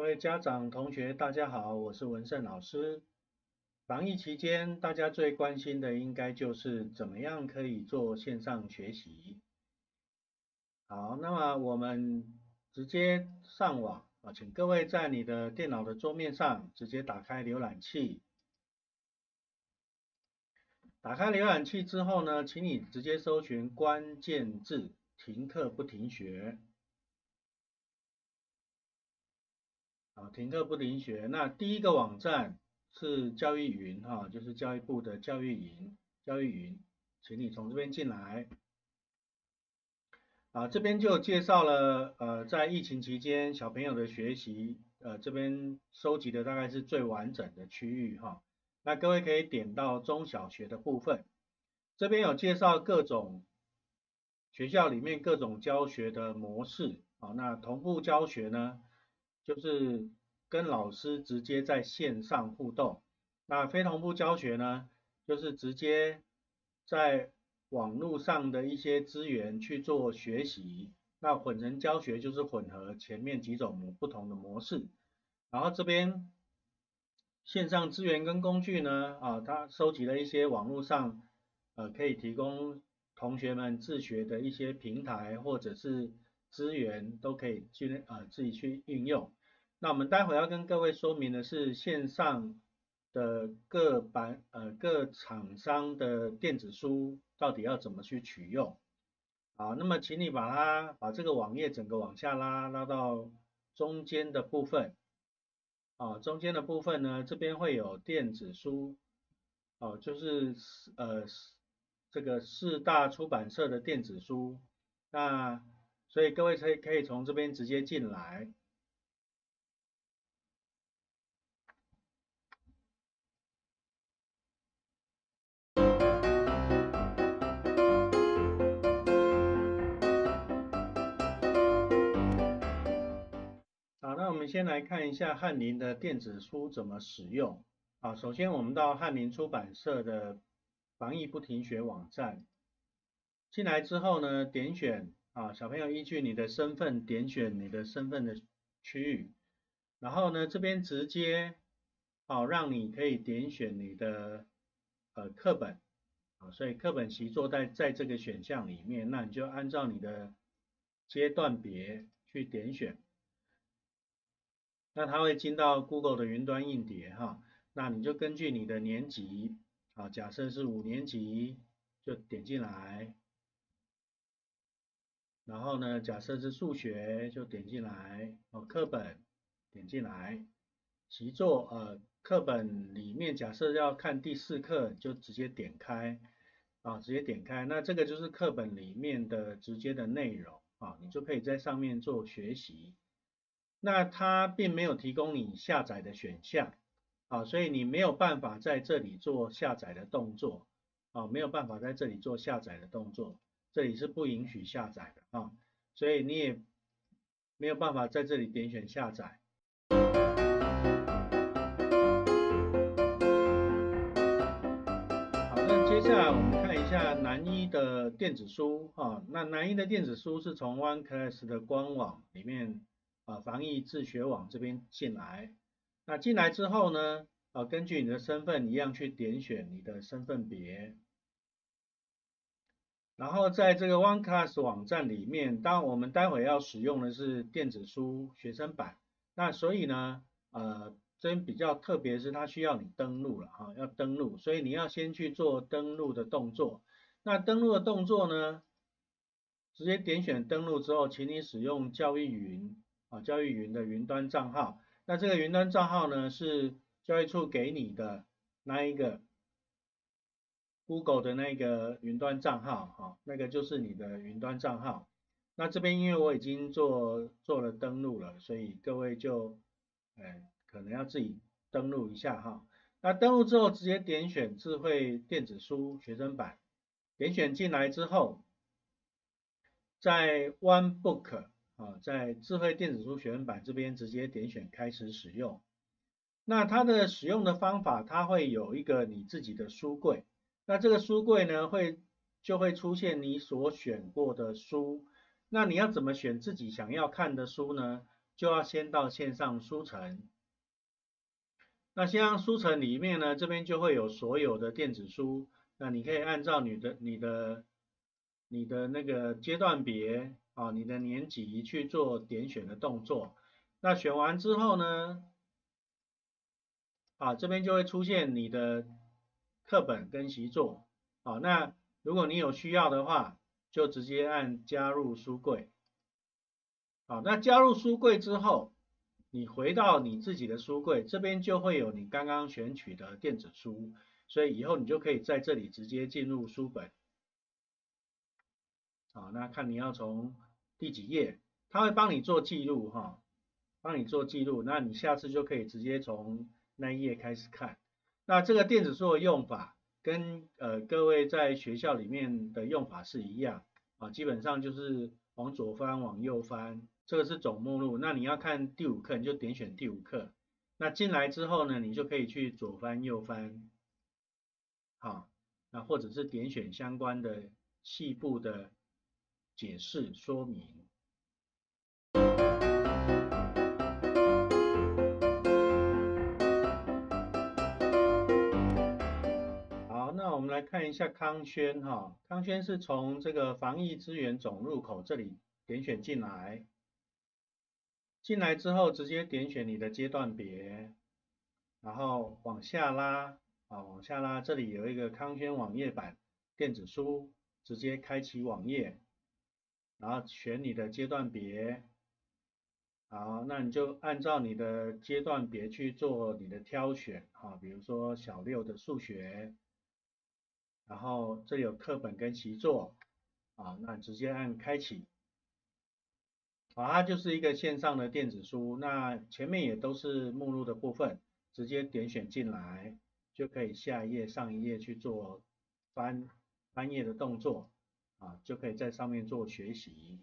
各位家长、同学，大家好，我是文胜老师。防疫期间，大家最关心的应该就是怎么样可以做线上学习。好，那么我们直接上网啊，请各位在你的电脑的桌面上直接打开浏览器。打开浏览器之后呢，请你直接搜寻关键字“停课不停学”。啊，停课不停学。那第一个网站是教育云哈，就是教育部的教育云，教育云，请你从这边进来。啊，这边就介绍了呃，在疫情期间小朋友的学习，呃，这边收集的大概是最完整的区域哈。那各位可以点到中小学的部分，这边有介绍各种学校里面各种教学的模式啊。那同步教学呢？就是跟老师直接在线上互动，那非同步教学呢，就是直接在网络上的一些资源去做学习，那混成教学就是混合前面几种不同的模式，然后这边线上资源跟工具呢，啊，它收集了一些网络上呃可以提供同学们自学的一些平台或者是。资源都可以去呃自己去运用。那我们待会要跟各位说明的是线上的各版呃各厂商的电子书到底要怎么去取用。好，那么请你把它把这个网页整个往下拉，拉到中间的部分。啊，中间的部分呢，这边会有电子书，哦，就是呃这个四大出版社的电子书。那所以各位可以可以从这边直接进来。好，那我们先来看一下翰林的电子书怎么使用。好，首先我们到翰林出版社的防疫不停学网站，进来之后呢，点选。啊，小朋友依据你的身份点选你的身份的区域，然后呢这边直接好让你可以点选你的呃课本啊，所以课本习作在在这个选项里面，那你就按照你的阶段别去点选，那它会进到 Google 的云端硬碟哈，那你就根据你的年级啊，假设是五年级就点进来。然后呢，假设是数学，就点进来哦，课本点进来，习作呃课本里面假设要看第四课，就直接点开啊，直接点开，那这个就是课本里面的直接的内容啊，你就可以在上面做学习。那它并没有提供你下载的选项啊，所以你没有办法在这里做下载的动作啊，没有办法在这里做下载的动作。这里是不允许下载的啊，所以你也没有办法在这里点选下载。好，那接下来我们看一下南一的电子书啊，那南一的电子书是从 OneClass 的官网里面啊防疫自学网这边进来，那进来之后呢，啊根据你的身份一样去点选你的身份别。然后在这个 OneClass 网站里面，当我们待会要使用的是电子书学生版，那所以呢，呃，这边比较特别是它需要你登录了哈，要登录，所以你要先去做登录的动作。那登录的动作呢，直接点选登录之后，请你使用教育云啊，教育云的云端账号。那这个云端账号呢，是教育处给你的那一个。Google 的那个云端账号，哈，那个就是你的云端账号。那这边因为我已经做做了登录了，所以各位就，哎，可能要自己登录一下哈。那登录之后，直接点选智慧电子书学生版，点选进来之后，在 OneBook 啊，在智慧电子书学生版这边直接点选开始使用。那它的使用的方法，它会有一个你自己的书柜。那这个书柜呢，会就会出现你所选过的书。那你要怎么选自己想要看的书呢？就要先到线上书城。那线上书城里面呢，这边就会有所有的电子书，那你可以按照你的、你的、你的那个阶段别啊，你的年级去做点选的动作。那选完之后呢，啊，这边就会出现你的课本跟习作。好，那如果你有需要的话，就直接按加入书柜。好，那加入书柜之后，你回到你自己的书柜，这边就会有你刚刚选取的电子书，所以以后你就可以在这里直接进入书本。好，那看你要从第几页，它会帮你做记录哈，帮你做记录，那你下次就可以直接从那一页开始看。那这个电子书的用法跟呃各位在学校里面的用法是一样啊，基本上就是往左翻，往右翻。这个是总目录，那你要看第五课，你就点选第五课。那进来之后呢，你就可以去左翻右翻，好，那或者是点选相关的细部的解释说明。看一下康轩哈，康轩是从这个防疫资源总入口这里点选进来。进来之后，直接点选你的阶段别，然后往下拉，啊，往下拉，这里有一个康轩网页版电子书，直接开启网页，然后选你的阶段别，好，那你就按照你的阶段别去做你的挑选，啊，比如说小六的数学，然后这里有课本跟习作，啊，那直接按开启。啊，它就是一个线上的电子书，那前面也都是目录的部分，直接点选进来就可以下一页、上一页去做翻翻页的动作，啊，就可以在上面做学习。